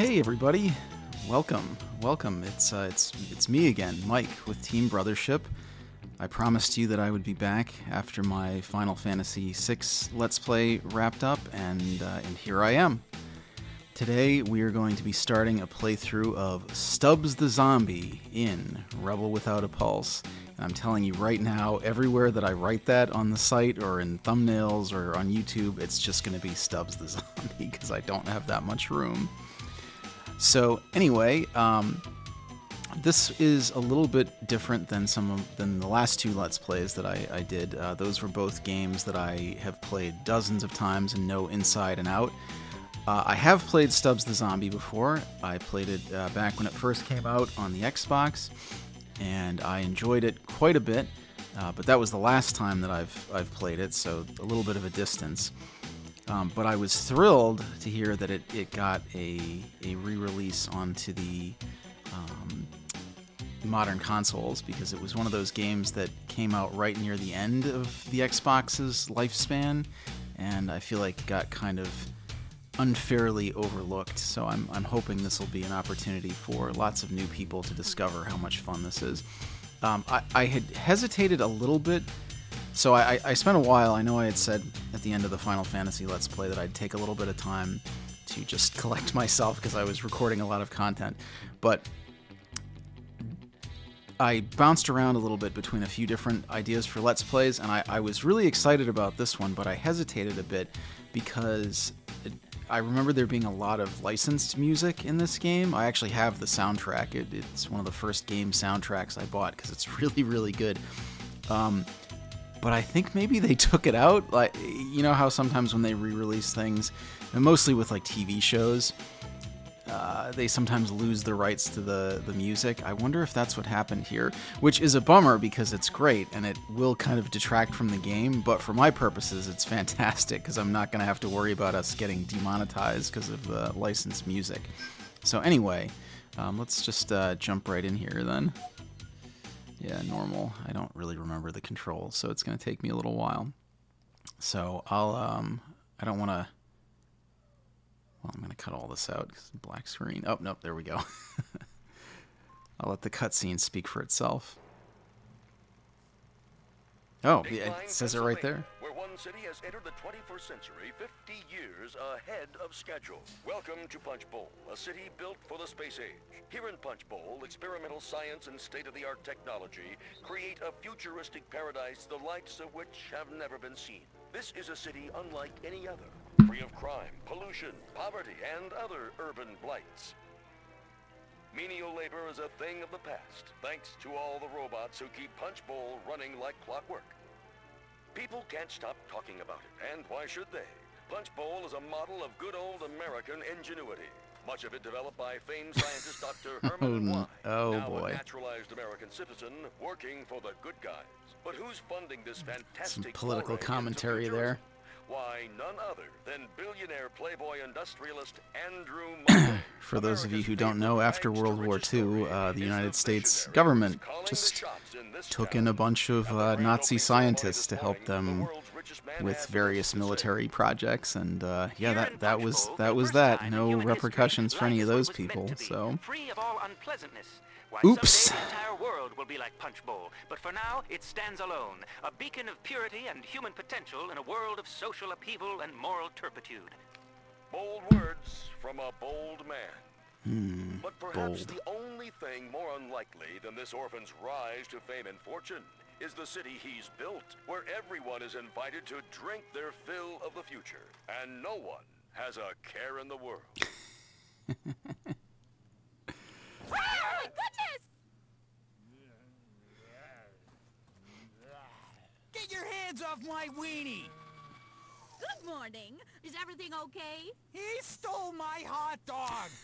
Hey everybody, welcome, welcome. It's uh, it's it's me again, Mike with Team Brothership. I promised you that I would be back after my Final Fantasy VI Let's Play wrapped up, and uh, and here I am. Today we are going to be starting a playthrough of Stubbs the Zombie in Rebel Without a Pulse. And I'm telling you right now, everywhere that I write that on the site or in thumbnails or on YouTube, it's just going to be Stubbs the Zombie because I don't have that much room. So anyway, um, this is a little bit different than some of, than the last two Let's Plays that I, I did. Uh, those were both games that I have played dozens of times and know inside and out. Uh, I have played Stubbs the Zombie before. I played it uh, back when it first came out on the Xbox, and I enjoyed it quite a bit. Uh, but that was the last time that I've I've played it, so a little bit of a distance. Um, but I was thrilled to hear that it, it got a, a re release onto the um, modern consoles because it was one of those games that came out right near the end of the Xbox's lifespan, and I feel like got kind of unfairly overlooked. So I'm, I'm hoping this will be an opportunity for lots of new people to discover how much fun this is. Um, I, I had hesitated a little bit so I, I spent a while. I know I had said at the end of the Final Fantasy Let's Play that I'd take a little bit of time to just collect myself because I was recording a lot of content. But I bounced around a little bit between a few different ideas for Let's Plays, and I, I was really excited about this one, but I hesitated a bit because it, I remember there being a lot of licensed music in this game. I actually have the soundtrack. It, it's one of the first game soundtracks I bought because it's really, really good. Um, but I think maybe they took it out. Like you know how sometimes when they re-release things, and mostly with like TV shows, uh, they sometimes lose the rights to the the music. I wonder if that's what happened here, which is a bummer because it's great and it will kind of detract from the game. But for my purposes, it's fantastic because I'm not going to have to worry about us getting demonetized because of the licensed music. So anyway, um, let's just uh, jump right in here then. Yeah, normal. I don't really remember the controls, so it's going to take me a little while. So I'll, um, I don't want to, well, I'm going to cut all this out because black screen. Oh, nope, there we go. I'll let the cutscene speak for itself. Oh, yeah, it says it right there. City has entered the 21st century 50 years ahead of schedule. Welcome to Punch Bowl, a city built for the space age. Here in Punch Bowl, experimental science and state-of-the-art technology create a futuristic paradise the likes of which have never been seen. This is a city unlike any other, free of crime, pollution, poverty, and other urban blights. Menial labor is a thing of the past, thanks to all the robots who keep Punch Bowl running like clockwork. People can't stop talking about it, and why should they? Punch Bowl is a model of good old American ingenuity. Much of it developed by famed scientist Dr. Herman oh, Wise, oh now boy. a naturalized American citizen working for the good guys. But who's funding this fantastic Some political commentary there. Why, none other than billionaire playboy industrialist Andrew Mullen. For those of you who don't know, after World War II, uh, the United States government who's calling the just shots in this took in a bunch of uh, Nazi scientists to help them world's richest man with various military projects, and uh, yeah, that that was that was that. No repercussions for any of those people. So free of all unpleasantness. Why, Oops. someday the entire world will be like Punch Bowl, but for now it stands alone, a beacon of purity and human potential in a world of social upheaval and moral turpitude. Bold words from a bold man. hmm, But perhaps bold. the only thing more unlikely than this orphan's rise to fame and fortune is the city he's built, where everyone is invited to drink their fill of the future, and no one has a care in the world. Oh my goodness! Get your hands off my weenie! Good morning. Is everything okay? He stole my hot dog!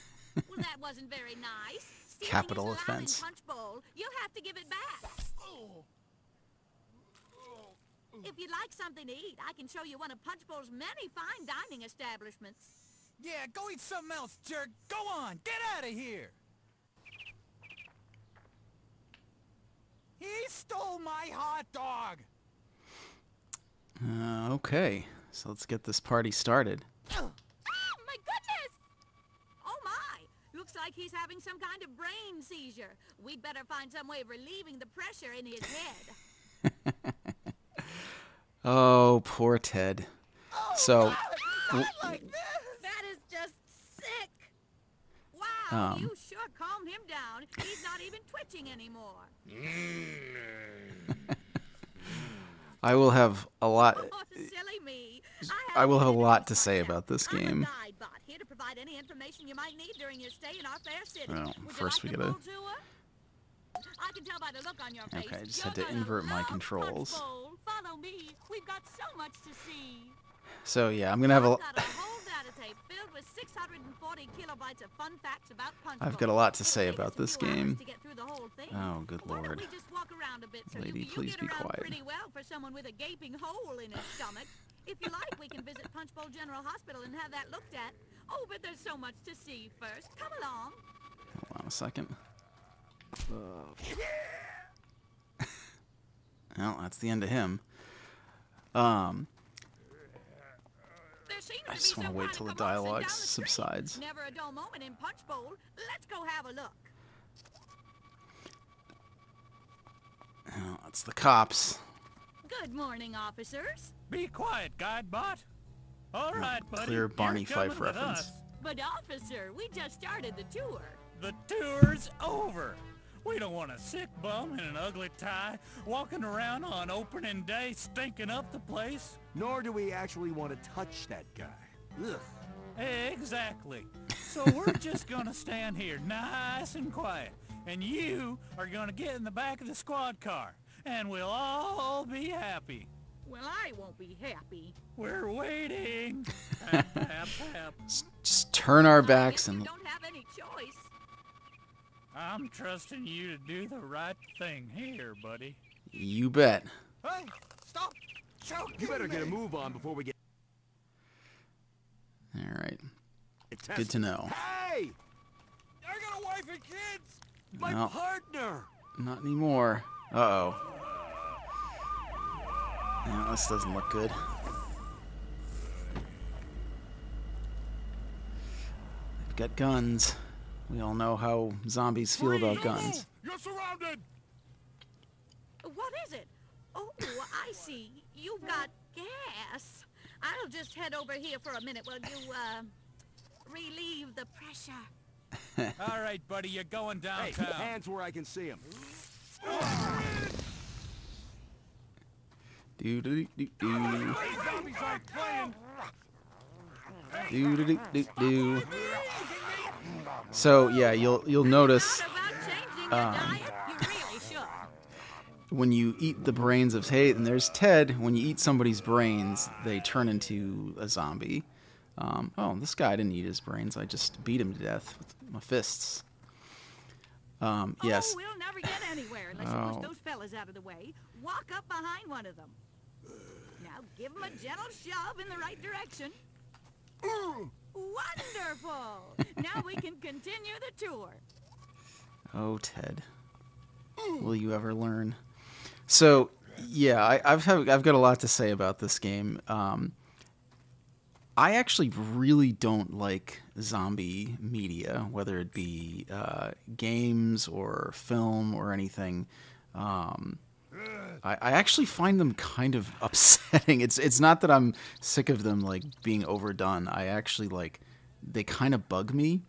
Well, that wasn't very nice. Stealing Capital is allowed in offense. Punch Bowl. You'll have to give it back. Oh, If you'd like something to eat, I can show you one of Punch Bowl's many fine dining establishments. Yeah, go eat something else, jerk! Go on, get out of here! He stole my hot dog! Uh, okay, so let's get this party started. Oh, my goodness! Oh, my. Looks like he's having some kind of brain seizure. We'd better find some way of relieving the pressure in his head. Oh, poor Ted. So, that is just sick. Wow, Um. you sure calmed him down. He's not even twitching anymore. I will have a lot. Oh, silly me. I will have a lot to say about this I'm game. a guide bot here to provide any information you might need during your stay in our fair city. Well, first you we gotta- the full tour? I can tell by the look on your face. Okay, I just had to invert my controls. Punch Bowl. Follow me. We've got so much to see. So yeah, I'm gonna have a. I've got a whole data tape filled with 640 kilobytes of fun facts about Punch I've got a lot to say about this game. to get through the whole thing. Oh, good Why don't lord. we just walk around a bit so Lady, you, you please get be quiet. pretty well for someone with a gaping hole in his stomach. If you like, we can visit Punch Bowl General Hospital and have that looked at. Oh, but there's so much to see first. Come along. Hold on a second. Well, that's the end of him. Um, I just wanna wait till the dialogue the subsides. Never a dull moment in Punch Bowl. Let's go have a look. oh, that's the cops. Good morning, officers. Be quiet, guide bot. All right, buddy. clear Barney Fife reference. us. But officer, we just started the tour. The tour's over. We don't want a sick bum in an ugly tie walking around on opening day stinking up the place. Nor do we actually want to touch that guy. Ugh. Exactly. So we're just gonna stand here nice and quiet. And you are gonna get in the back of the squad car. And we'll all be happy. Well, I won't be happy. We're waiting. Hap, hap, hap. Just turn our backs guess you and don't have any choice. I'm trusting you to do the right thing here, buddy. you bet. Hey, stop! You better get a move on before we get All right. tested. Good to know. Hey! I got a wife and kids. My No. partner! Not anymore. Uh oh. Yeah, this doesn't look good. They've got guns. We all know how zombies feel about guns. You're surrounded! What is it? Oh, I see. You've got gas. I'll just head over here for a minute while you, uh, relieve the pressure. All right, buddy, you're going Hey, downtown. hands where I can see him. Do do do do Zombies aren't playing! do do do do. So yeah, you'll you'll notice Not about changing your Um, diet? You really should. when you eat the brains of hey, and there's Ted. When you eat somebody's brains, they turn into a zombie. Um, oh, this guy didn't eat his brains. I just beat him to death with my fists. Um, yes. Oh, we'll never get anywhere unless you Oh. push those fellas out of the way. Walk up behind one of them. Now give them a gentle shove in the right direction. Wonderful! now we can continue the tour. Oh, Ted. Will you ever learn? So, yeah, I, I've have, I've got a lot to say about this game. Um, I actually really don't like zombie media, whether it be uh, games or film or anything. Um, I, I actually find them kind of upsetting. It's it's not that I'm sick of them like being overdone. I actually like they kind of bug me.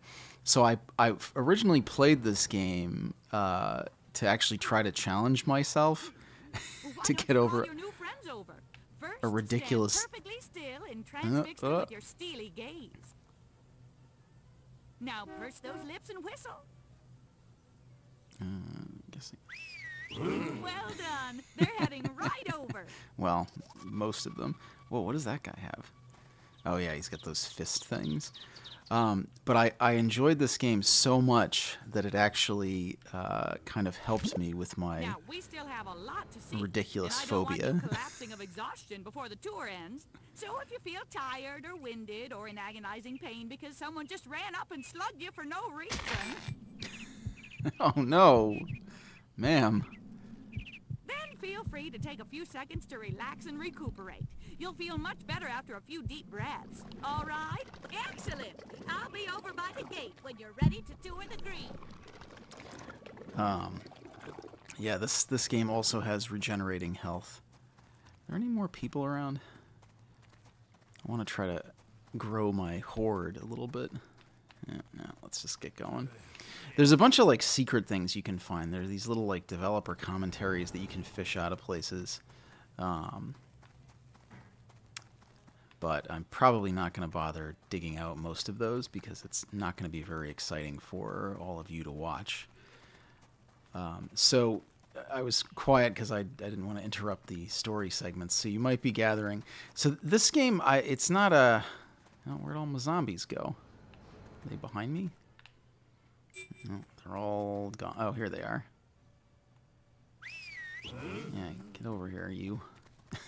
So I I originally played this game uh, to actually try to challenge myself to get over your new over? First, a ridiculous- Stand perfectly still and transfix them uh. with your steely gaze. Now purse those lips and whistle. guessing. Well done. They're heading right over. Well, most of them. Whoa, what does that guy have? Oh yeah, he's got those fist things. Um, but I, I enjoyed this game so much that it actually uh, kind of helped me with my Now we still have a lot to see. Ridiculous and I don't want you phobia. collapsing of exhaustion before the tour ends. So if you feel tired or winded or in agonizing pain because someone just ran up and slugged you for no reason, Oh no, ma'am. Feel free to take a few seconds to relax and recuperate. You'll feel much better after a few deep breaths. All right? Excellent. I'll be over by the gate when you're ready to tour the green. Um, yeah, this this game also has regenerating health. Are there any more people around? I want to try to grow my horde a little bit. Yeah, no, let's just get going. There's a bunch of like secret things you can find. There are these little like developer commentaries that you can fish out of places. Um, but I'm probably not going to bother digging out most of those because it's not going to be very exciting for all of you to watch. Um, so I was quiet because I, I didn't want to interrupt the story segments. So you might be gathering. So this game, I it's not a. Oh, where'd all my zombies go? Are they behind me? No, they're all gone. Oh, here they are. Yeah, get over here, you.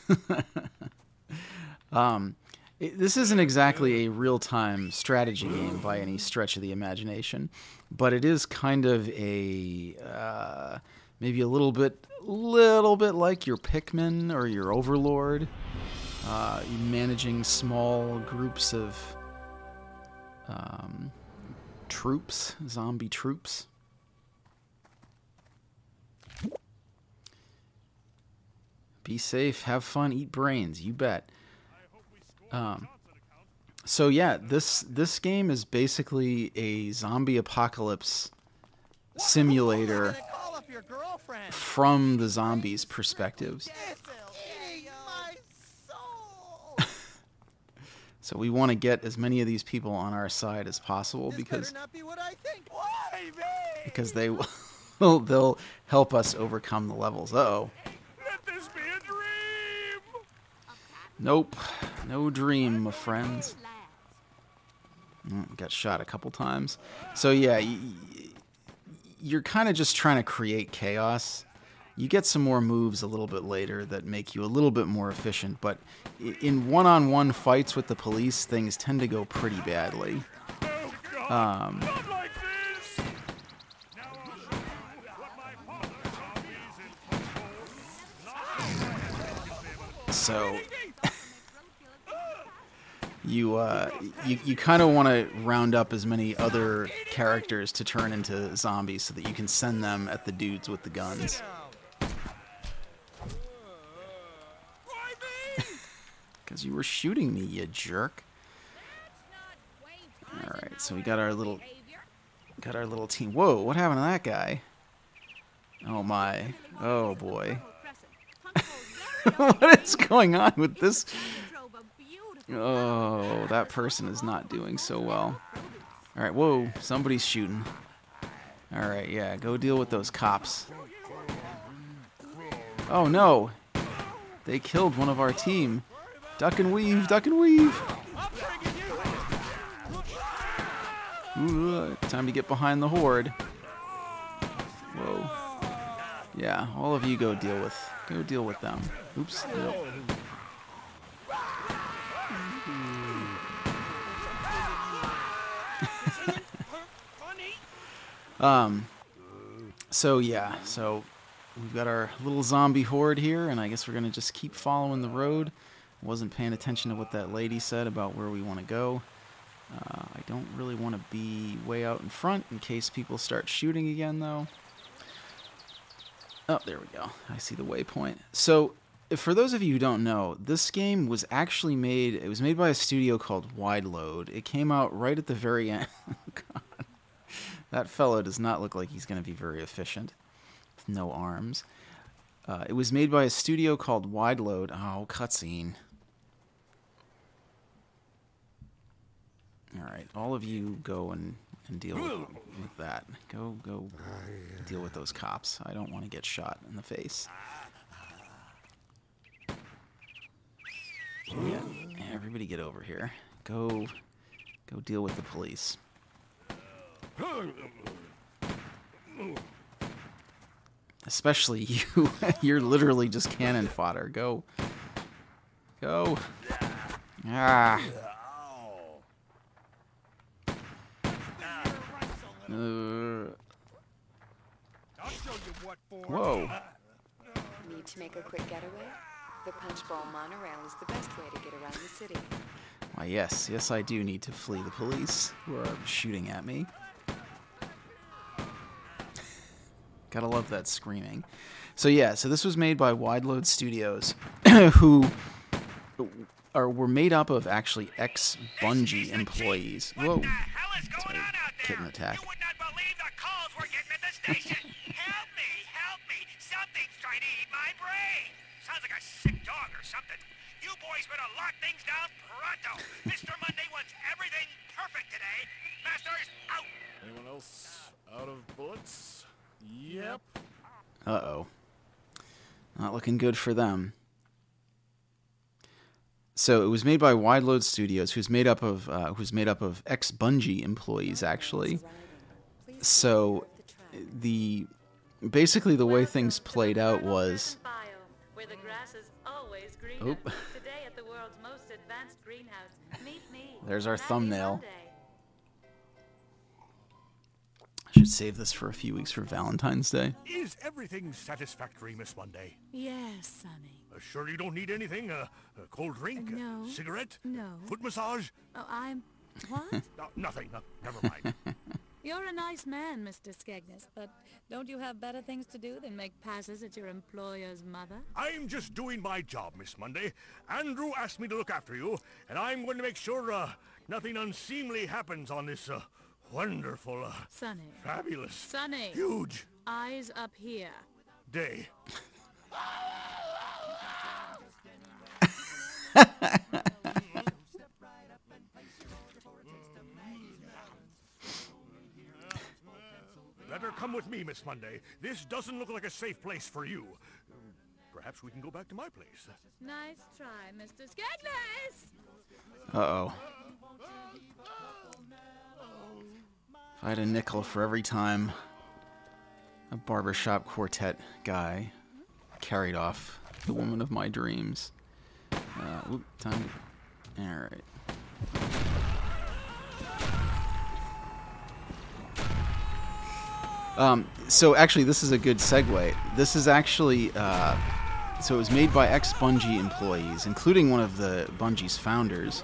um, it, this isn't exactly a real-time strategy game by any stretch of the imagination, but it is kind of a uh, maybe a little bit, little bit like your Pikmin or your Overlord. Uh, managing small groups of um, troops, zombie troops. Be safe, have fun, eat brains. You bet. Um, so yeah, this this game is basically a zombie apocalypse simulator Call up your girlfriend. from the zombies' perspectives. Eating my soul. So we want to get as many of these people on our side as possible This because be what I think. Why because they will they'll help us overcome the levels. Uh oh. Let this be a dream. Nope. No dream, my friends. Mm, Got shot a couple times. So yeah, y- y- you're kind of just trying to create chaos. You get some more moves a little bit later that make you a little bit more efficient, but in one-on-one fights with the police, things tend to go pretty badly. Um, so you uh, you, you kind of want to round up as many other characters to turn into zombies so that you can send them at the dudes with the guns. Why me? Because you were shooting me, you jerk. All right, so we got our little got our little team. Whoa, what happened to that guy? Oh my. Oh boy. what is going on with this? Oh, that person is not doing so well. All right, whoa, somebody's shooting. All right, yeah, go deal with those cops. Oh no, they killed one of our team. Duck and weave, duck and weave. Ooh, time to get behind the horde. Whoa. Yeah, all of you go deal with go deal with them. Oops. Um. So yeah, so we've got our little zombie horde here, and I guess we're gonna just keep following the road. Wasn't paying attention to what that lady said about where we want to go. Uh, I don't really want to be way out in front in case people start shooting again, though. Oh, there we go. I see the waypoint. So, for those of you who don't know, this game was actually made. It was made by a studio called Wide Load. It came out right at the very end. God, that fellow does not look like he's going to be very efficient. With no arms. Uh, it was made by a studio called Wide Load. Oh, cutscene. All right, all of you go and, and deal with, with that. Go go deal with those cops. I don't want to get shot in the face. Yeah, everybody get over here. Go go deal with the police. Especially you. You're literally just cannon fodder. Go. Go. Ah. Uh, I'll show you what for. whoa. Need to make a quick getaway? The Punch Bowl monorail is the best way to get around the city. Why, yes, yes, I do need to flee the police who are shooting at me. Gotta love that screaming. So yeah, so this was made by Wide Load Studios, who are were made up of actually ex Bungie employees. Whoa, What the hell is going Sorry, on out there? Kitten attack. You would not believe the calls we're getting at the station. help me, help me. Something's trying to eat my brain. Sounds like a sick dog or something. You boys better lock things down pronto. Mr. Monday wants everything perfect today. Masters, out. Anyone else out of bullets? Yep. uh oh, not looking good for them. So it was made by Wide Load Studios, who's made up of uh, who's made up of ex Bungie employees actually. So the basically the way things played out was where the grass is always greener. Oop. Today at the world's most advanced greenhouse. There's our thumbnail. I should save this for a few weeks for Valentine's Day. Is everything satisfactory, Miss Monday? Yes, Sonny. Sure you don't need anything? Uh, a cold drink? No. cigarette? No. Foot massage? Oh, I'm. What? Uh, nothing. Never mind. You're a nice man, Mr. Skegness, but don't you have better things to do than make passes at your employer's mother? I'm just doing my job, Miss Monday. Andrew asked me to look after you, and I'm going to make sure uh, nothing unseemly happens on this uh, wonderful, uh, Sonny. fabulous, Sunny. huge Eyes up here. day. Better come with me, Miss Monday. This doesn't look like a safe place for you. Perhaps we can go back to my place. Nice try, Mr. Skegness! Uh oh. If I had a nickel for every time a barbershop quartet guy carried off the woman of my dreams. Uh, whoop, time. All right. Um, so actually, this is a good segue. This is actually uh, so it was made by ex Bungie employees, including one of the Bungie's founders,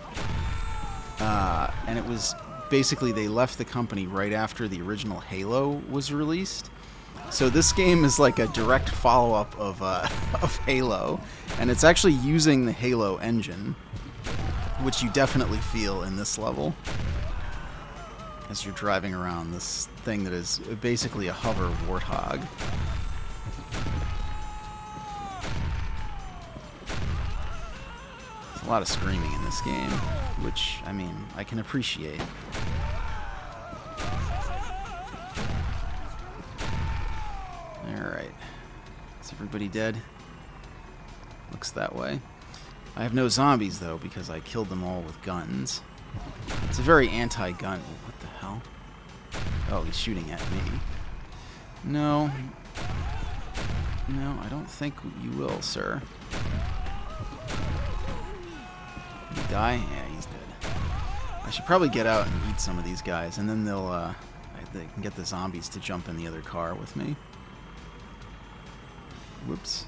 uh, and it was basically they left the company right after the original Halo was released. So this game is like a direct follow-up of uh, of Halo, and it's actually using the Halo engine, which you definitely feel in this level as you're driving around this thing that is basically a hover warthog. There's a lot of screaming in this game, which, I mean, I can appreciate. Everybody dead? Looks that way. I have no zombies, though, because I killed them all with guns. It's a very anti-gun. What the hell? Oh, he's shooting at me. No. No, I don't think you will, sir. He die? Yeah, he's dead. I should probably get out and eat some of these guys, and then they'll, uh, they can get the zombies to jump in the other car with me. Whoops.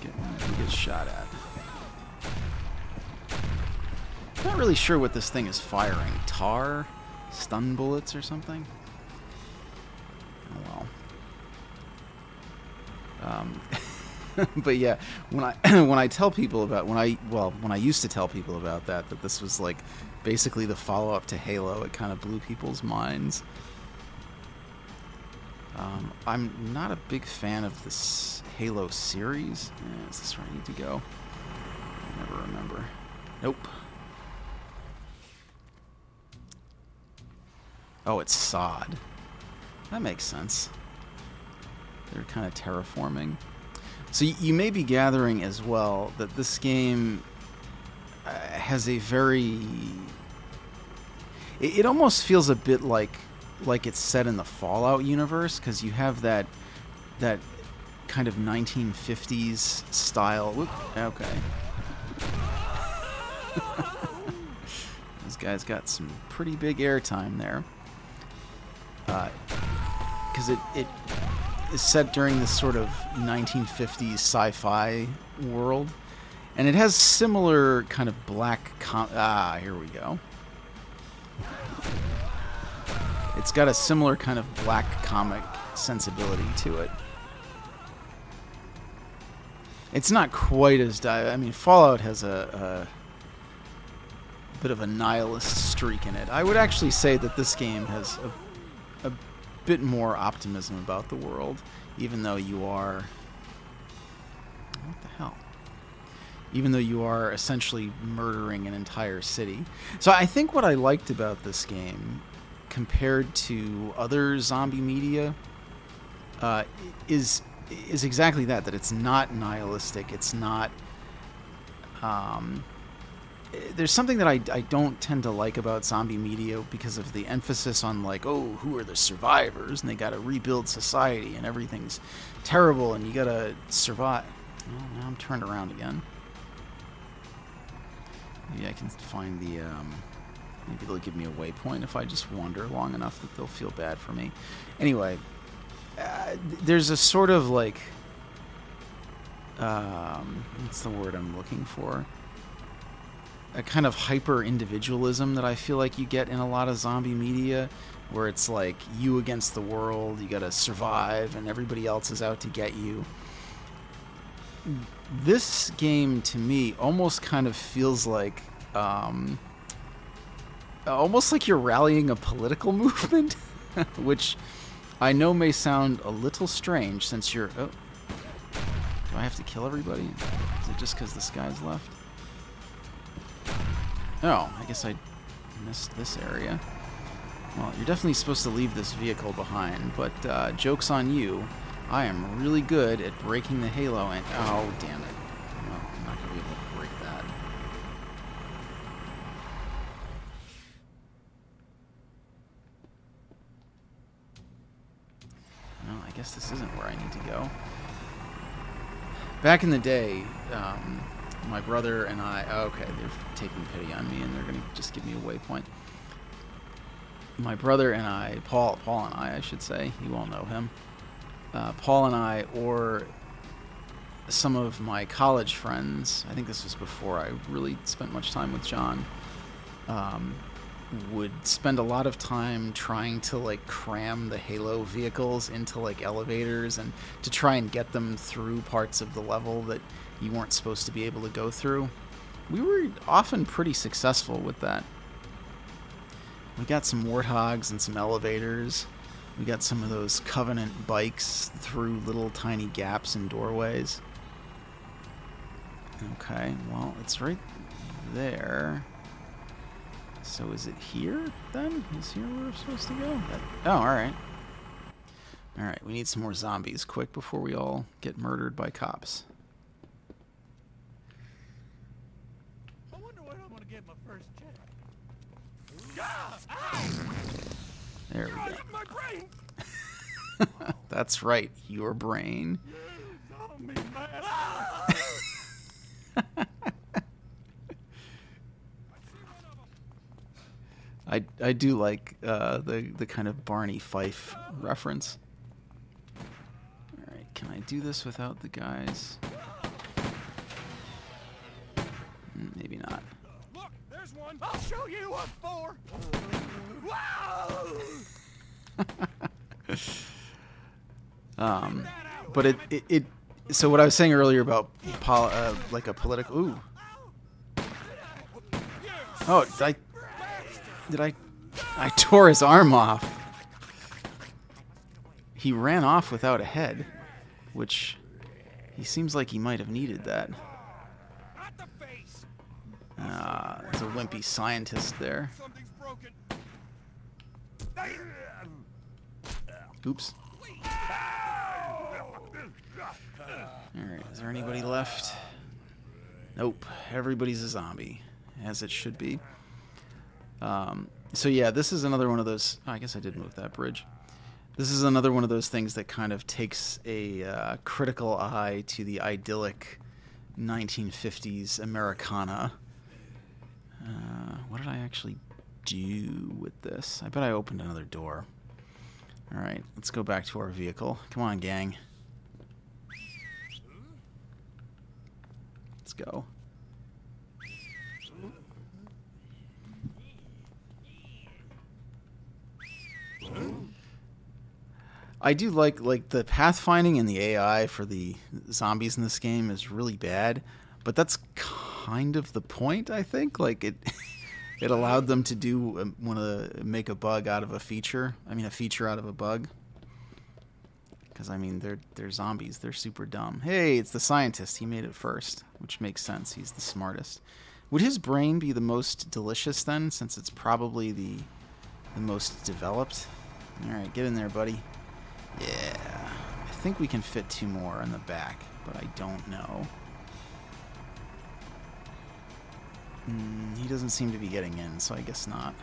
Get, gets shot at? Not really sure what this thing is firing. Tar? Stun bullets or something? Oh well. Um, but yeah, when I when I tell people about when I well when I used to tell people about that that this was like basically the follow up to Halo, it kind of blew people's minds. Um, I'm not a big fan of this Halo series. Eh, is this where I need to go? I never remember. Nope. Oh, it's sod. That makes sense. They're kind of terraforming. So you may be gathering as well that this game uh, has a very. It, it almost feels a bit like like it's set in the Fallout universe because you have that that kind of 1950s style. Whoop, okay. this guy's got some pretty big airtime there because it, it is set during this sort of 1950s sci-fi world and it has similar kind of black. Ah, here we go. It's got a similar kind of black comic sensibility to it. It's not quite as di- I mean, Fallout has a, a bit of a nihilist streak in it. I would actually say that this game has a, a bit more optimism about the world, even though you are. What the hell? Even though you are essentially murdering an entire city. So I think what I liked about this game, compared to other zombie media, uh, is is exactly that. That it's not nihilistic. It's not. Um, there's something that I, I don't tend to like about zombie media because of the emphasis on like oh who are the survivors and they got to rebuild society and everything's terrible and you got to survive. Well, now I'm turned around again. Maybe I can find the um, maybe they'll give me a waypoint if I just wander long enough that they'll feel bad for me. Anyway, uh, there's a sort of like um, what's the word I'm looking for? a kind of hyper individualism that I feel like you get in a lot of zombie media, where it's like you against the world, you gotta survive, and everybody else is out to get you. This game to me almost kind of feels like, um, almost like you're rallying a political movement, which I know may sound a little strange since you're. Oh, do I have to kill everybody? Is it just because this guy's left? Oh, I guess I missed this area. Well, you're definitely supposed to leave this vehicle behind, but uh, joke's on you. I am really good at breaking the halo and... Oh, damn it. No, I'm not going to be able to break that. Well, I guess this isn't where I need to go. Back in the day, um, my brother and I. Oh, okay, they're taking pity on me, and they're gonna just give me a waypoint. My brother and I, Paul, Paul and I, I should say. You all know him. Uh, Paul and I, or some of my college friends. I think this was before I really spent much time with John. Um, would spend a lot of time trying to like cram the Halo vehicles into like elevators and to try and get them through parts of the level that you weren't supposed to be able to go through. We were often pretty successful with that. We got some warthogs and some elevators. We got some of those Covenant bikes through little tiny gaps and doorways. Okay, well, it's right there. So is it here, then? Is here where we're supposed to go? That, oh, alright. Alright, we need some more zombies quick before we all get murdered by cops. I wonder when I'm gonna get my first check. There we go. my brain! That's right, your brain. Oh, me, man. Ah! I, I do like uh, the the kind of Barney Fife reference. All right, can I do this without the guys? Mm, Maybe not. Look, there's one. I'll show you what for. Wow! Um, but it, it, it so what I was saying earlier about pol- uh, like a political ooh. Oh, I did I I tore his arm off. He ran off without a head, which he seems like he might have needed that. Ah, there's a wimpy scientist there. Oops. Alright, is there anybody left? Nope. Everybody's a zombie, as it should be. Um, so yeah, this is another one of those. oh, I guess I did move that bridge. This is another one of those things that kind of takes a uh, critical eye to the idyllic 1950s Americana. Uh, what did I actually do with this? I bet I opened another door. All right, let's go back to our vehicle. Come on, gang. Let's go. I do like like the pathfinding and the AI for the zombies in this game is really bad, but that's kind of the point. I think like it it allowed them to do um, want to make a bug out of a feature. I mean a feature out of a bug. Because I mean they're they're zombies. They're super dumb. Hey, it's the scientist. He made it first, which makes sense. He's the smartest. Would his brain be the most delicious then, since it's probably the the most developed? All right, get in there, buddy. Yeah, I think we can fit two more in the back, but I don't know. Mm, he doesn't seem to be getting in, so I guess not.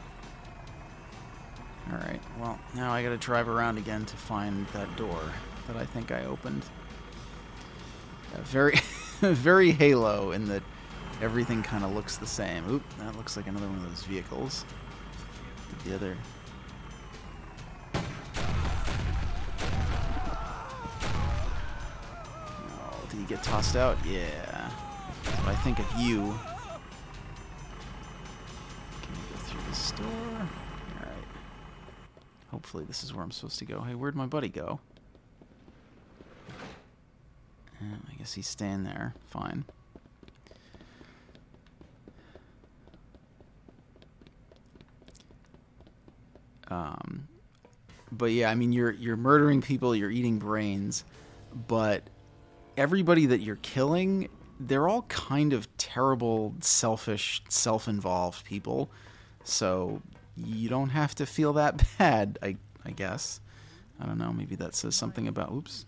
Alright, well, now I gotta drive around again to find that door that I think I opened. Yeah, very, very Halo in that everything kind of looks the same. Oop, that looks like another one of those vehicles. The other He get tossed out? Yeah. But I think of you. Can we go through this door? Alright. Hopefully this is where I'm supposed to go. Hey, where'd my buddy go? Uh, I guess he's staying there. Fine. Um, but yeah, I mean, you're you're murdering people, you're eating brains, but everybody that you're killing, they're all kind of terrible, selfish, self-involved people. So you don't have to feel that bad, I I guess. I don't know, maybe that says something about oops.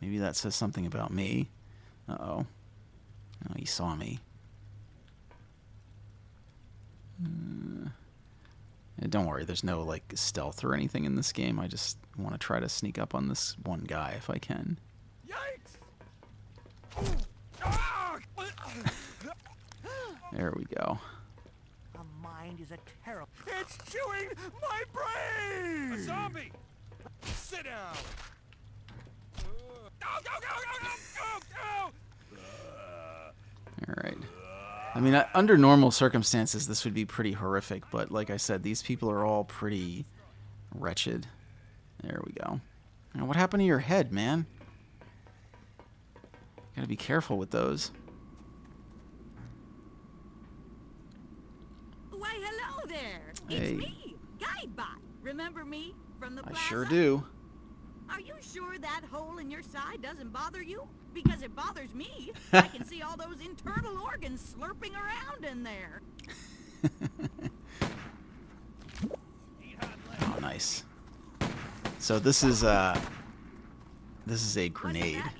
Maybe that says something about me. Uh-oh. Oh, he saw me. Uh, don't worry, there's no like stealth or anything in this game. I just want to try to sneak up on this one guy if I can. There we go. A mind is a terrible. It's chewing my brain! A zombie! Sit down! Go, go, go, go, go, go, go! All right. I mean, uh, under normal circumstances, this would be pretty horrific, but like I said, these people are all pretty wretched. There we go. Now, what happened to your head, man? Gotta be careful with those. Why, hello there. Hey. It's me, Guidebot. Remember me from the I plaza? sure do. Are you sure that hole in your side doesn't bother you? Because it bothers me. I can see all those internal organs slurping around in there. Oh, nice. So this is uh, this is a Wasn't grenade. that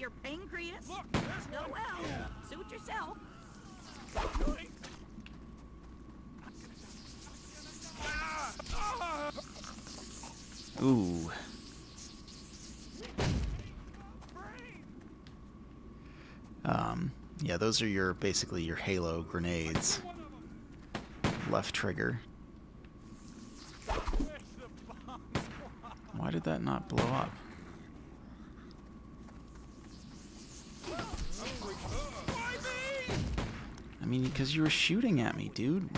Ooh. Um, yeah, those are your basically your Halo grenades. Left trigger. Why did that not blow up? I mean, because you were shooting at me, dude.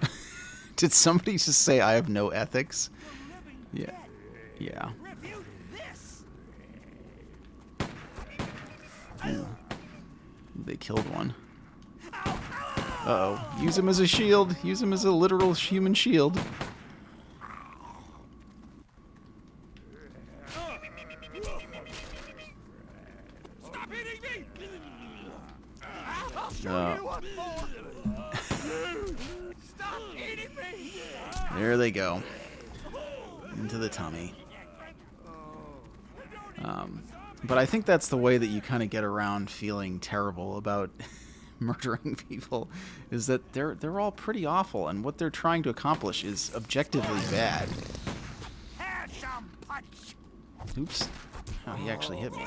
Did somebody just say I have no ethics? Yeah. Yeah. They killed one. Uh oh. Use him as a shield. Use him as a literal human shield. Stop hitting me! I'll show Uh, you what for! Stop eating me! there they go. Into the tummy. Um, but I think that's the way that you kind of get around feeling terrible about murdering people, is that they're they're all pretty awful, and what they're trying to accomplish is objectively bad. Oops. Oh, he actually hit me.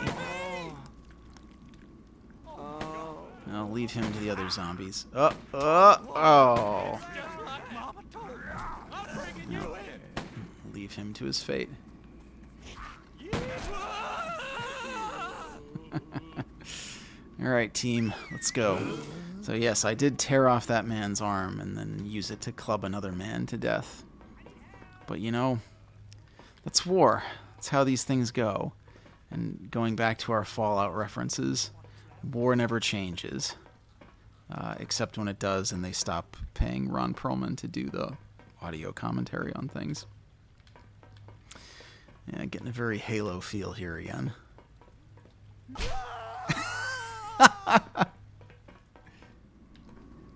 I'll leave him to the other zombies. Oh, oh, oh. Leave him to his fate. All right, team, let's go. So yes, I did tear off that man's arm and then use it to club another man to death. But you know, That's war. That's how these things go. And going back to our Fallout references, war never changes. Uh, except when it does and they stop paying Ron Perlman to do the audio commentary on things. Yeah, getting a very Halo feel here again.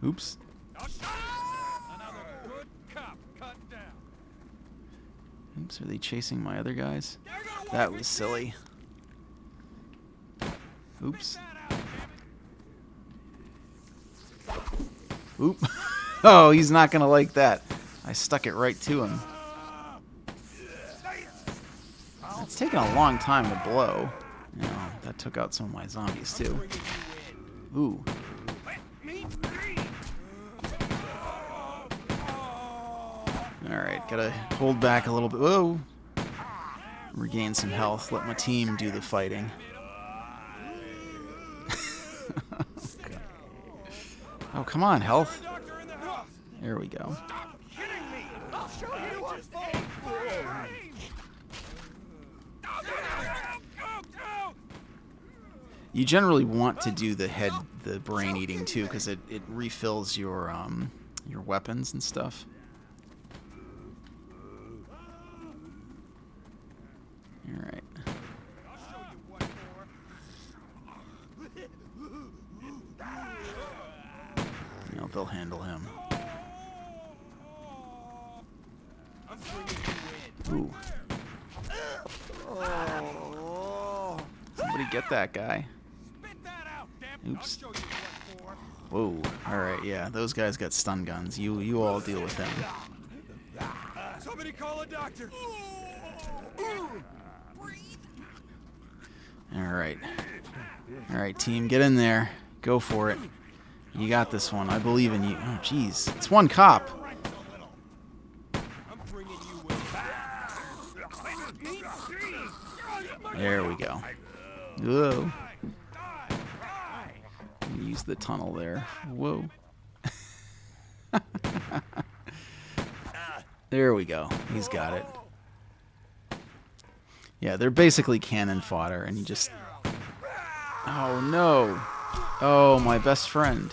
Oops. Oops, are they chasing my other guys? That was silly. Oops. Oop. Oh, he's not gonna like that. I stuck it right to him. It's taking a long time to blow. That took out some of my zombies too. Ooh. Alright, gotta hold back a little bit. Whoa! Regain some health. Let my team do the fighting. oh, come on, health. There we go. You generally want to do the head, the brain eating too, because it, it refills your um your weapons and stuff. All right. You know, they'll handle him. Ooh. Somebody get that guy. Oops. Whoa. Alright, yeah, those guys got stun guns. You you all deal with them. Somebody call a doctor. Alright. Alright, team, get in there. Go for it. You got this one. I believe in you. Oh, jeez. It's one cop. There we go. Whoa. Use the tunnel there. Whoa. there we go. He's got it. Yeah, they're basically cannon fodder, and you just... Oh, no. Oh, my best friend.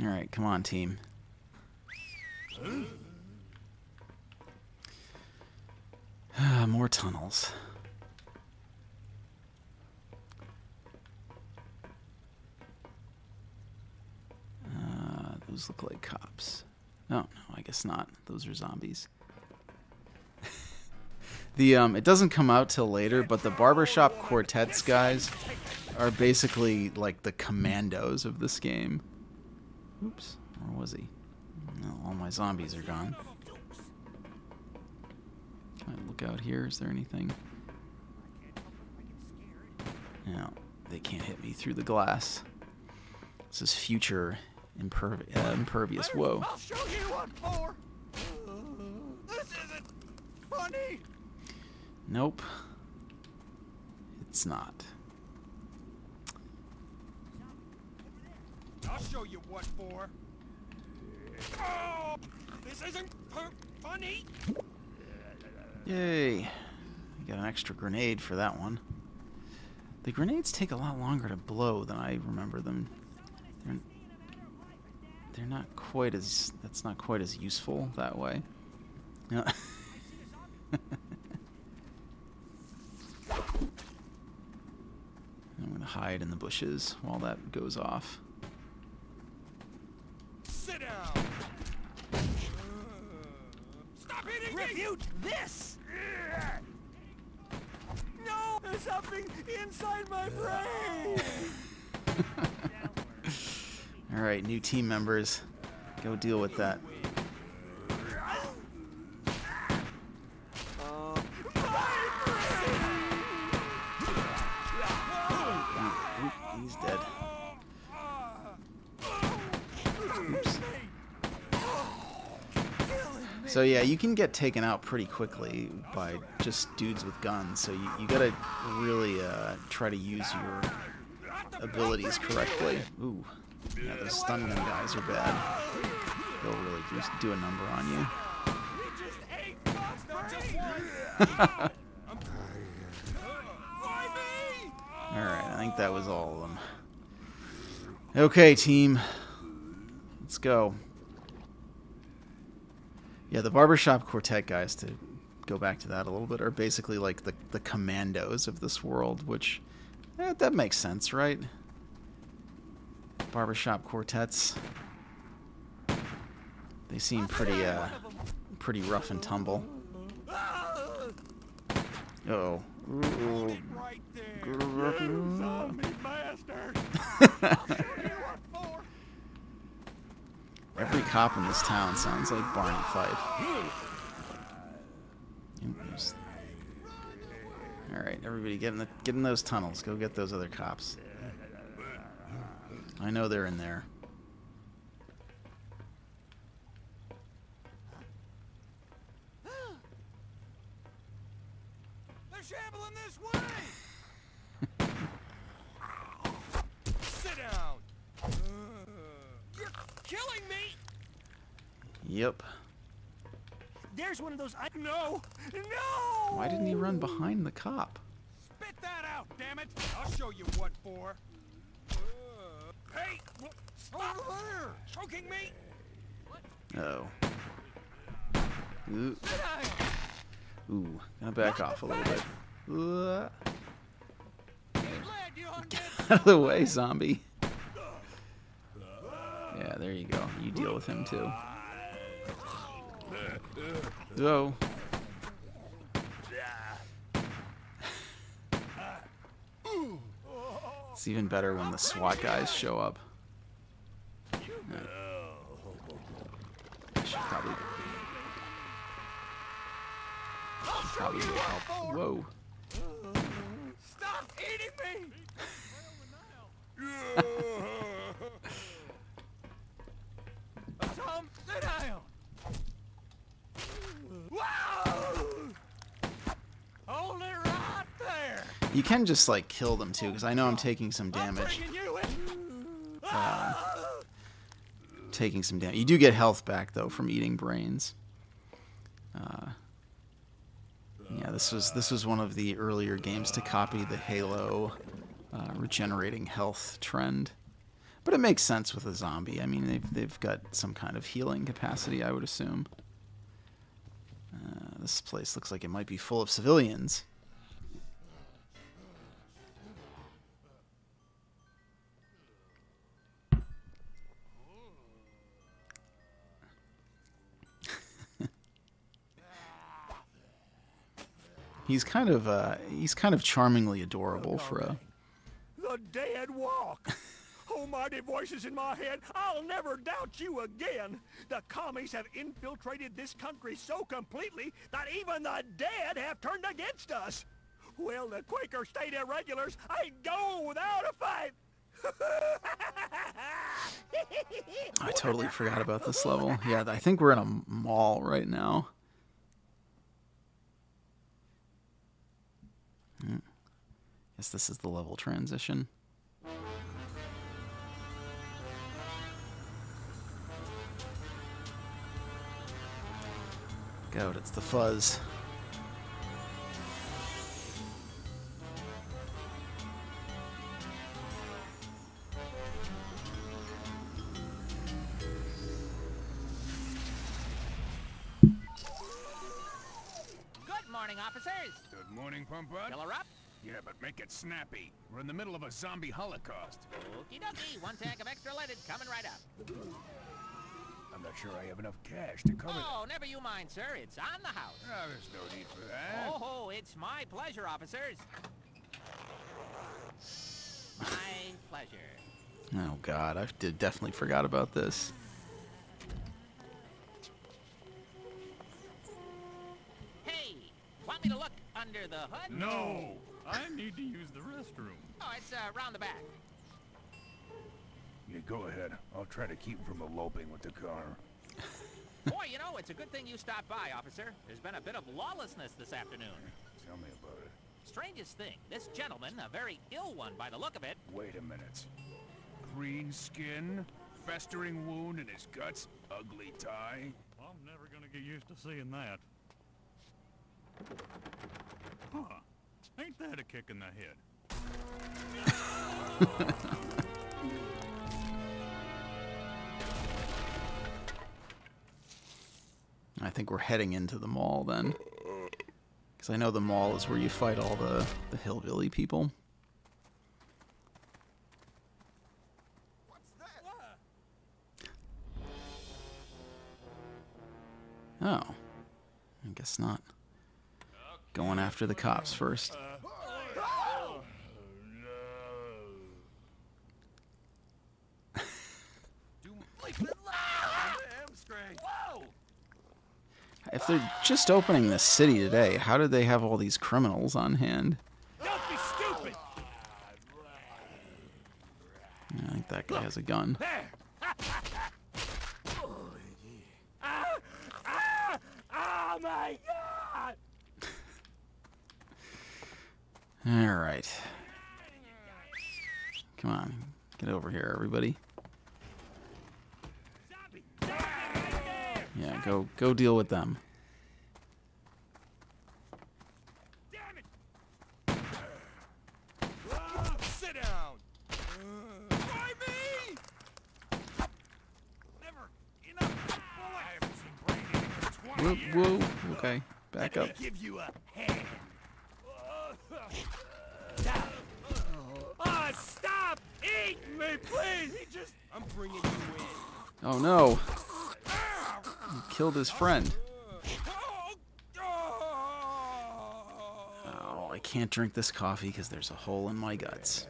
Alright, come on, team. More tunnels. Uh, those look like cops. No, no, I guess not. Those are zombies. the um, it doesn't come out till later, but the barbershop quartets guys are basically like the commandos of this game. Oops, where was he? No, all my zombies are gone. Can I look out here? Is there anything? No, they can't hit me through the glass. This is future impervi uh, impervious. Whoa. I'll show you what for. This isn't funny. Nope. It's not. I'll show you what for. Oh, this isn't per- funny. Yay. We got an extra grenade for that one. The grenades take a lot longer to blow than I remember them. They're, they're not quite as that's not quite as useful that way. No. I'm gonna hide in the bushes while that goes off. Sit down. Stop hitting Refute this. No, there's something inside my brain. All right, new team members, go deal with that. So yeah, you can get taken out pretty quickly by just dudes with guns. So you, you gotta really uh, try to use your abilities correctly. Ooh, yeah, those stun gun guys are bad. They'll really just do a number on you. All right, I think that was all of them. Okay, team. Let's go. Yeah, the barbershop quartet guys, to go back to that a little bit, are basically like the, the commandos of this world, which eh, that makes sense, right? Barbershop quartets. They seem pretty uh pretty rough and tumble. Zombie bastard. Every cop in this town sounds like Barney Fife. All right, everybody, get in the get in those tunnels. Go get those other cops. I know they're in there. They're shambling this way. Sit down. You're killing me. Yep. There's one of those. I no, no. Why didn't he run behind the cop? Spit that out, damn it! I'll show you what for. Hey, stop there! Choking me. Oh. Ooh, ooh, gonna back off a little bit. Out of the way, zombie. Yeah, there you go. You deal with him too. Oh. It's even better when the SWAT guys show up. Yeah. I should probably should probably get help. Whoa. Stop eating me! Tom, sit down. Wow! Hold it right there. You can just like kill them too, because I know I'm taking some damage. in. Taking some damage. You do get health back though from eating brains. Uh, yeah, this was this was one of the earlier games to copy the Halo uh, regenerating health trend, but it makes sense with a zombie. I mean, they've they've got some kind of healing capacity, I would assume. Uh, this place looks like it might be full of civilians. He's kind of uh, he's kind of charmingly adorable for a The dead walk. Almighty voices in my head, I'll never doubt you again. The commies have infiltrated this country so completely that even the dead have turned against us. Well, the Quaker State Irregulars ain't going without a fight. I totally forgot about this level. Yeah, I think we're in a mall right now. Guess this is the level transition. God, it's the fuzz. Yeah, but make it snappy. We're in the middle of a zombie holocaust. Okie dokie. One tank of extra leaded coming right up. I'm not sure I have enough cash to cover Oh, never you mind, sir. It's on the house. that. Oh, there's no need for that. Oh, it's my pleasure, officers. My pleasure. Oh god, I did definitely forgot about this. Hey, want me to look under the hood? No, I need to use the restroom. Oh, it's uh, round the back. Yeah, go ahead. I'll try to keep him from eloping with the car. Boy, you know, it's a good thing you stopped by, officer. There's been a bit of lawlessness this afternoon. Tell me about it. Strangest thing, this gentleman, a very ill one by the look of it, Wait a minute. Green skin, festering wound in his guts, ugly tie. I'm never gonna get used to seeing that. Huh. Ain't that a kick in the head? I think we're heading into the mall then. Because I know the mall is where you fight all the, the hillbilly people. Oh. I guess not. Going after the cops first. If they're just opening this city today, how did they have all these criminals on hand? Don't be stupid! I think that guy has a gun. Ah, ah, oh my god! All right. Come on. Get over here, everybody. Zombie! Zombie! Right there! Yeah, go go deal with them. Damn it! Sit down! Why me? Never enough bullet! I haven't seen Brady in 20 Whoa, whoa. Okay, back up. Give you a hand. Oh, stop eating me, please! He just... I'm bringing you in. Oh no. He killed his friend. Oh, I can't drink this coffee because there's a hole in my guts.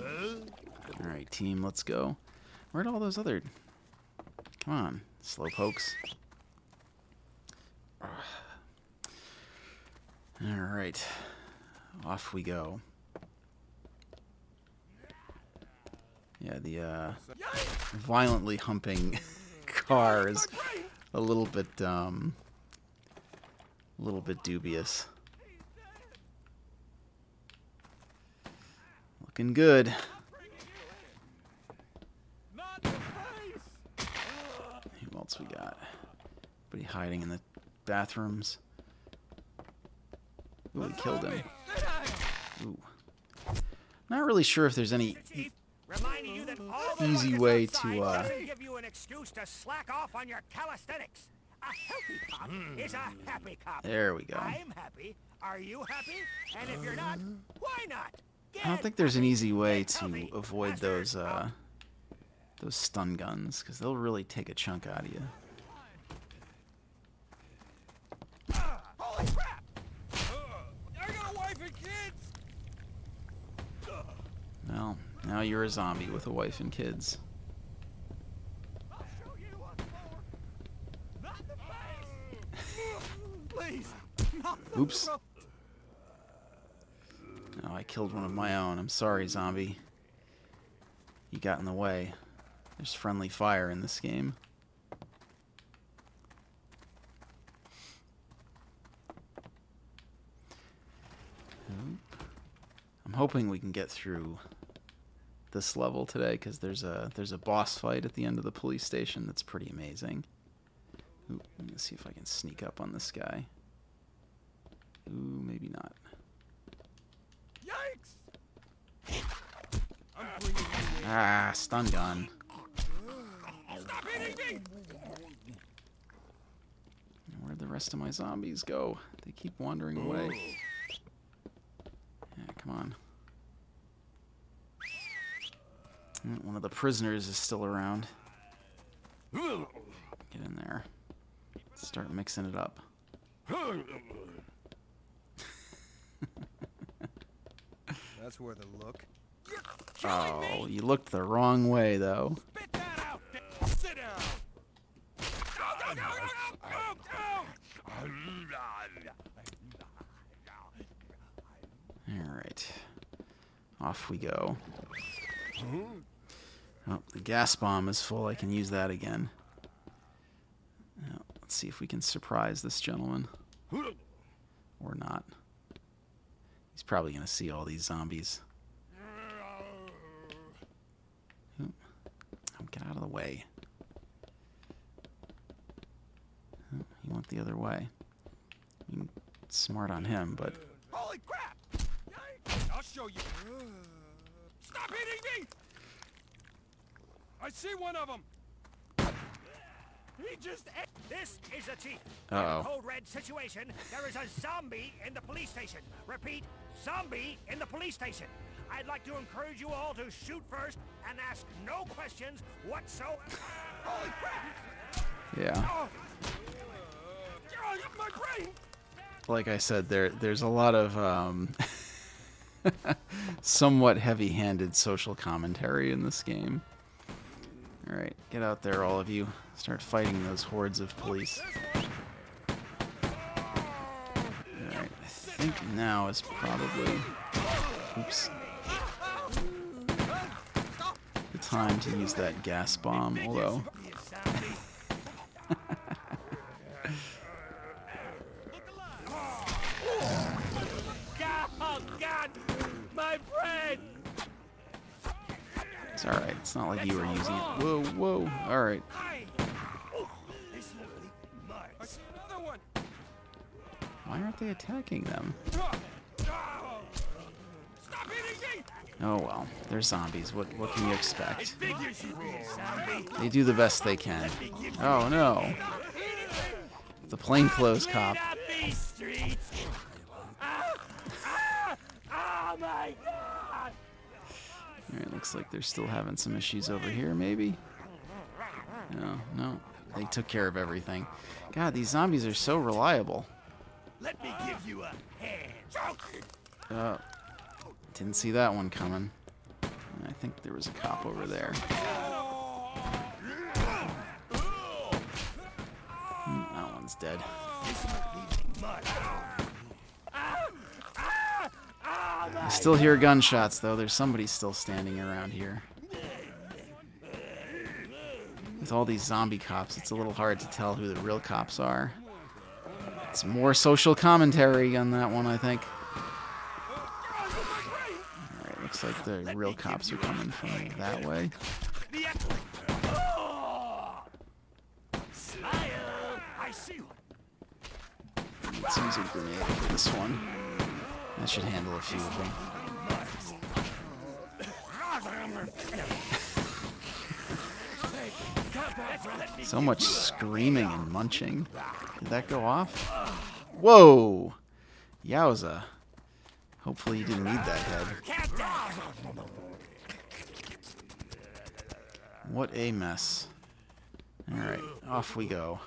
All right, team, let's go. Where'd all those other? Come on, slow pokes. All right, off we go. Yeah, the uh, violently humping car is a little bit, um, a little bit dubious. Looking good. Who else we got? Anybody hiding in the bathrooms? Ooh, killed him. Ooh. Not really sure if there's any e- Reminding you that all the easy way to, uh, give you an excuse to slack off on your calisthenics. A healthy cop is a happy cop. There we go. I'm happy. Are you happy? And if you're not, why not? I don't think there's an easy way to avoid those uh those stun guns because they'll really take a chunk out of you. Holy crap! I got a wife and kids! Well, now you're a zombie with a wife and kids. I'll show you once more! Not the face! Please! Oops. Oh, I killed one of my own. I'm sorry, zombie. You got in the way. There's friendly fire in this game. I'm hoping we can get through this level today because there's a there's a boss fight at the end of the police station that's pretty amazing. Ooh, let me see if I can sneak up on this guy. Ooh, maybe not. Yikes! I'm bringing you in. Ah, stun gun. Stop hitting me! Where'd the rest of my zombies go? They keep wandering away. Yeah, come on. Mm, One of the prisoners is still around. Get in there. Start mixing it up. That's worth a look. Oh, you looked the wrong way, though. Spit that out! Sit down! Go, go, go, go, go, go! Alright. Off we go. Hmm? Oh, the gas bomb is full. I can use that again. Now, let's see if we can surprise this gentleman. Or not. He's probably going to see all these zombies. Oh, get out of the way. He went the other way. Smart on him, but Holy crap! I'll show you. Stop hitting me! I see one of them. He just ate. This is a chief. Uh-oh. Code red situation. There is a zombie in the police station. Repeat, zombie in the police station. I'd like to encourage you all to shoot first and ask no questions whatsoever. Holy crap! yeah. Oh, oh, my brain! Like I said, there there's a lot of um, somewhat heavy-handed social commentary in this game. All right, get out there, all of you. Start fighting those hordes of police. All right, I think now is probably, oops, the time to use that gas bomb. Although, You zombie. God, oh God, my brain! it's all right. It's not like you were using it. Whoa, whoa. All right. Why aren't they attacking them? Oh. Well, they're zombies. What what can you expect? They do the best they can. Oh no. The plainclothes cop. Oh my God! Alright, looks like they're still having some issues over here, maybe? No, no. They took care of everything. God, these zombies are so reliable. Let me give you a hand. Uh, didn't see that one coming. I think there was a cop over there. Hmm, that one's dead. I still hear gunshots, though. There's somebody still standing around here. With all these zombie cops, it's a little hard to tell who the real cops are. It's more social commentary on that one, I think. Alright, looks like the real cops are coming from that way. Let's use a grenade for this one. That should handle a few of them. So much screaming and munching. Did that go off? Whoa! Yowza. Hopefully you didn't need that head. What a mess. Alright, off we go.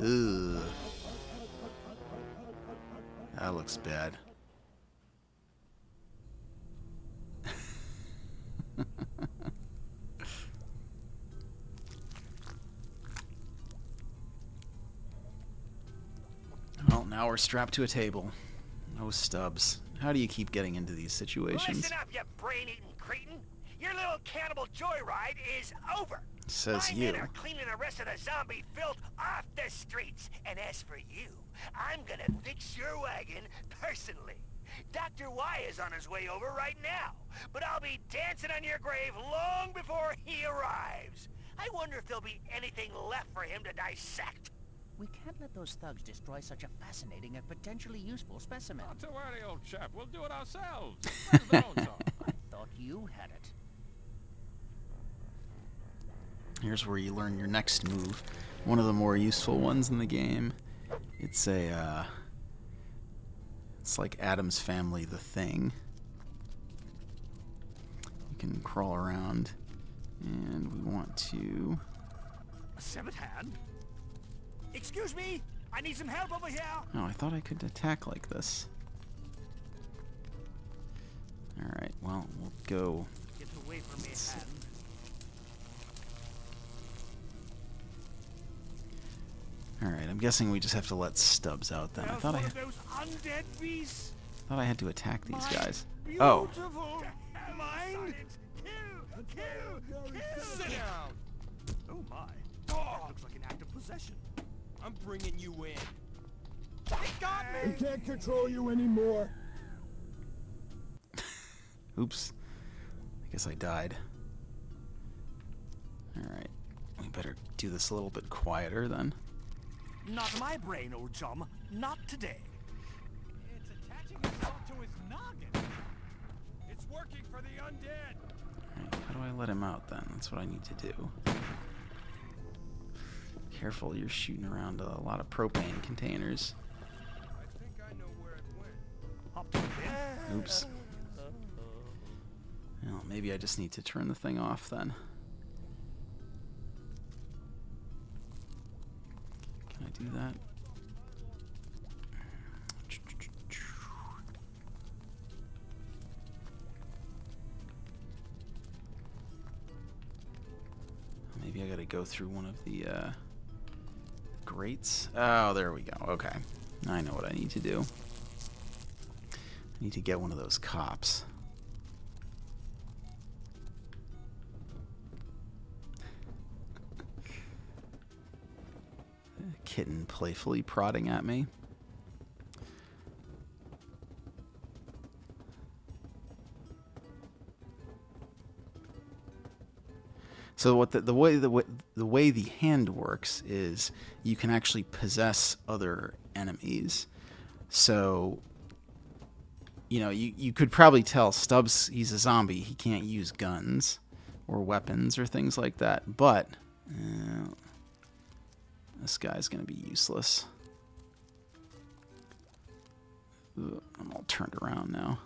Ugh. That looks bad. well, now we're strapped to a table. No Stubbs. How do you keep getting into these situations? Listen up, you brain-eating cretin. Your little cannibal joyride is over. Says My you. men are cleaning the rest of the zombie filth off the streets. And as for you, I'm gonna fix your wagon personally. Dr. Y is on his way over right now, but I'll be dancing on your grave long before he arrives. I wonder if there'll be anything left for him to dissect. We can't let those thugs destroy such a fascinating and potentially useful specimen. Not to worry, old chap. We'll do it ourselves. Where's the motor? I thought you had it. Here's where you learn your next move. One of the more useful ones in the game. It's a, uh, it's like Addams Family, the thing. You can crawl around, and we want to. A severed hand? Excuse me? I need some help over here. Oh, I thought I could attack like this. Alright, well, we'll go. Get away from me, hand. Alright, I'm guessing we just have to let Stubbs out then. I thought I, had, of those undead beasts. thought I had to attack these guys. Oh. Oh my. That looks like an act of possession. I'm bringing you in. He got me. can't control you anymore. Oops. I guess I died. Alright. We better do this a little bit quieter then. Not my brain, old chum. Not today. It's attaching itself to his noggin. It's working for the undead. Alright, how do I let him out then? That's what I need to do. Careful, you're shooting around a lot of propane containers. I think I know where it went. Oops. Well, maybe I just need to turn the thing off then. Can I do that? Maybe I gotta go through one of the uh, grates. Oh, there we go. Okay. I know what I need to do. I need to get one of those cops. Kitten playfully prodding at me. So what the, the way the way, the way the hand works is you can actually possess other enemies. So you know, you, you could probably tell Stubbs he's a zombie. He can't use guns or weapons or things like that. But uh, this guy's going to be useless. I'm all turned around now.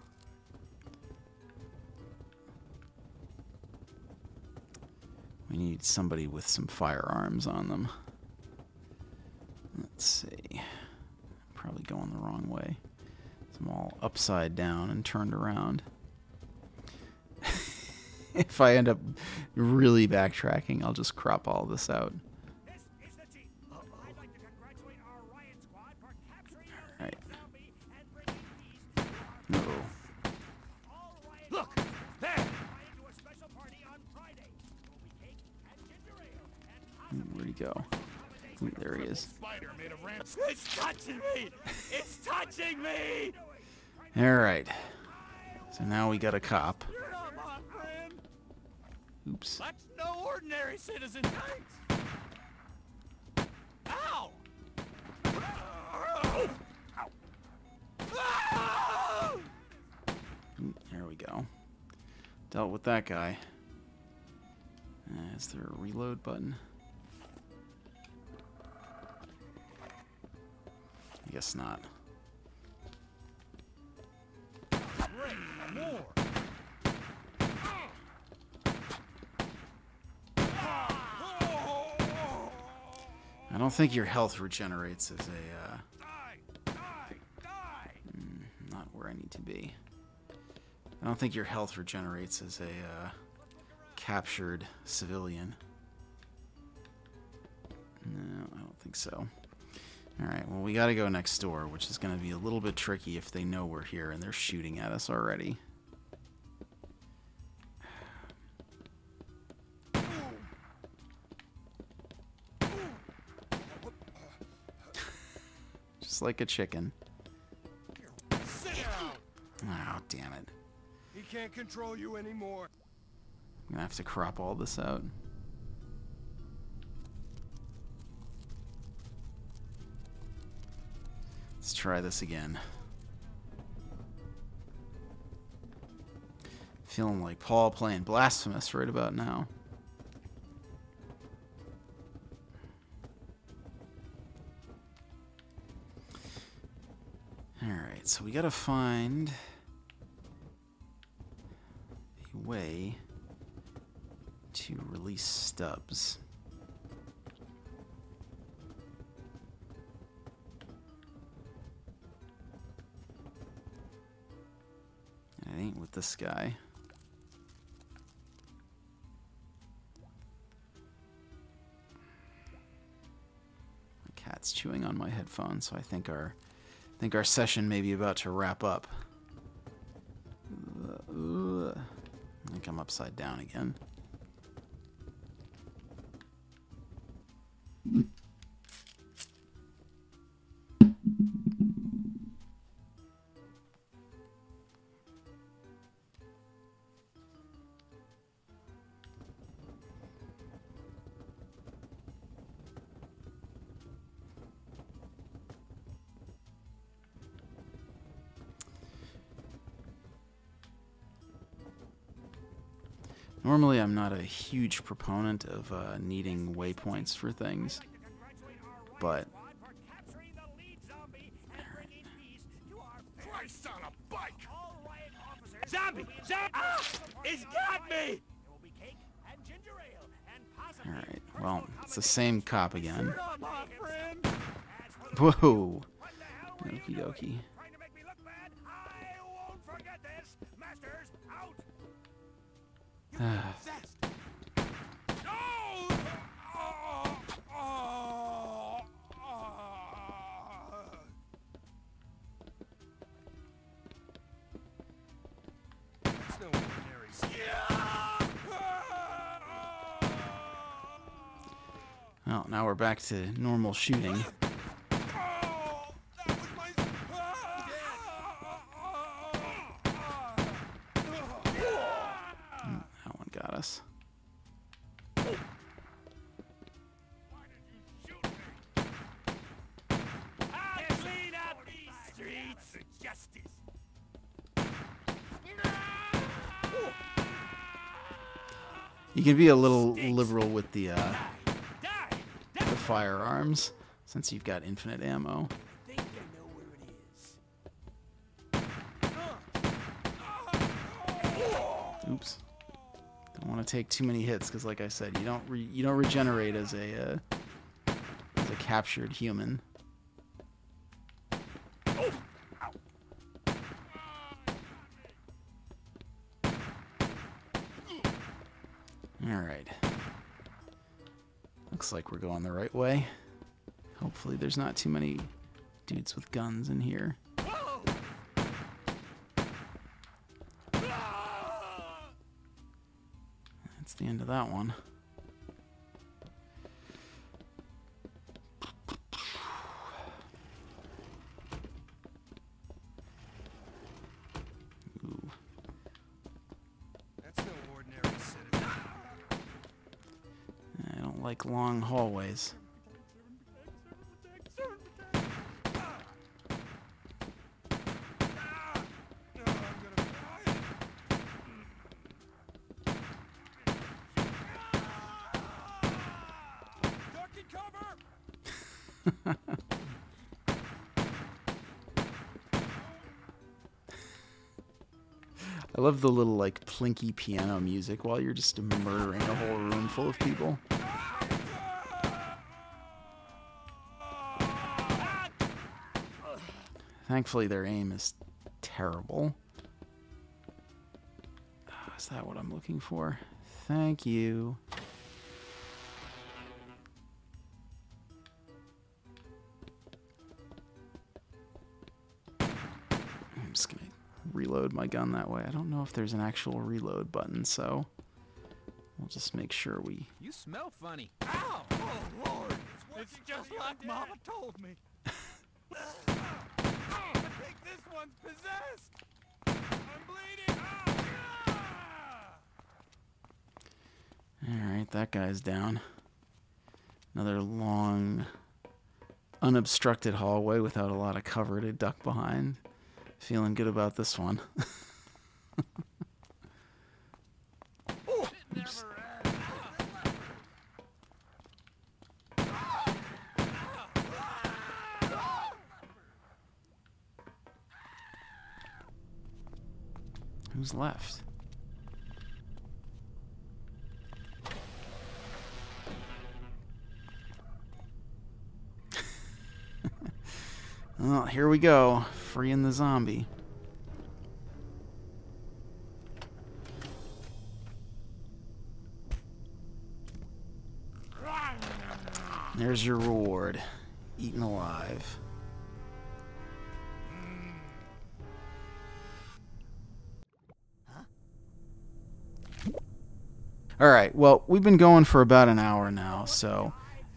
We need somebody with some firearms on them. Let's see. Probably going the wrong way. I'm all upside down and turned around. if I end up really backtracking, I'll just crop all this out. Spider made a ramp. It's touching me. It's touching me. Alright. So now we got a cop. You're not my. Oops. That's no ordinary citizen. Ow! There we go. Dealt with that guy. Uh, is there a reload button? Guess not. I don't think your health regenerates as a, uh, Die! Die! Die! mm, not where I need to be. I don't think your health regenerates as a, uh, captured civilian. No, I don't think so. Alright, well, we gotta go next door, which is gonna be a little bit tricky if they know we're here and they're shooting at us already. Just like a chicken. Oh, damn it. He can't control you anymore. I'm gonna have to crop all this out. Let's try this again. Feeling like Paul playing Blasphemous right about now. Alright, so we gotta find a way to release Stubbs. This guy. My cat's chewing on my headphones, so I think our I think our session may be about to wrap up. I think I'm upside down again. Normally, I'm not a huge proponent of uh, needing waypoints for things, but Christ on a bike! Zombie! Zombie! Ah! It's got me! all right. Well, it's the same cop again. Not my friend! Whoa. Okie dokie. To normal shooting. You can be a little liberal with the uh, firearms since you've got infinite ammo. Oops. Don't want to take too many hits because, like I said, you don't you don't regenerate as a uh, as a captured human. All right. Looks like we're going the right way. Hopefully, there's not too many dudes with guns in here. That's the end of that one. Long hallways. I love the little like plinky piano music while you're just murdering a whole room full of people. Thankfully, their aim is terrible. Ah, Is that what I'm looking for? Thank you. I'm just gonna reload my gun that way. I don't know if there's an actual reload button, so we'll just make sure we. You smell funny. Ow! Oh, Lord! It's just like Mama told me. I think this one's possessed. I'm bleeding. Ah! All right, that guy's down. Another long, unobstructed hallway without a lot of cover to duck behind. Feeling good about this one. Oops. Left? Well, here we go. Freeing the zombie. There's your reward. Eaten alive. All right. Well, we've been going for about an hour now, so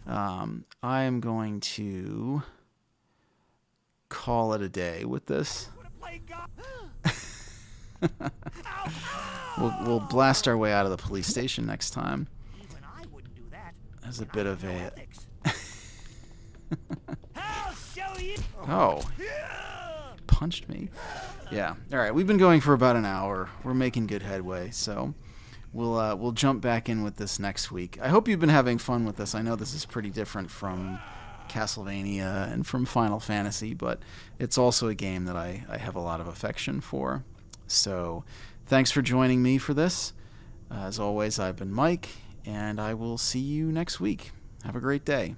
um, I am going to call it a day with this. we'll, we'll blast our way out of the police station next time. As a bit of a. I'll show you! Oh. Punched me. Yeah. All right. We've been going for about an hour. We're making good headway. So we'll uh, we'll jump back in with this next week. I hope you've been having fun with this. I know this is pretty different from Castlevania and from Final Fantasy, but it's also a game that I, I have a lot of affection for. So, thanks for joining me for this. As always, I've been Mike, and I will see you next week. Have a great day.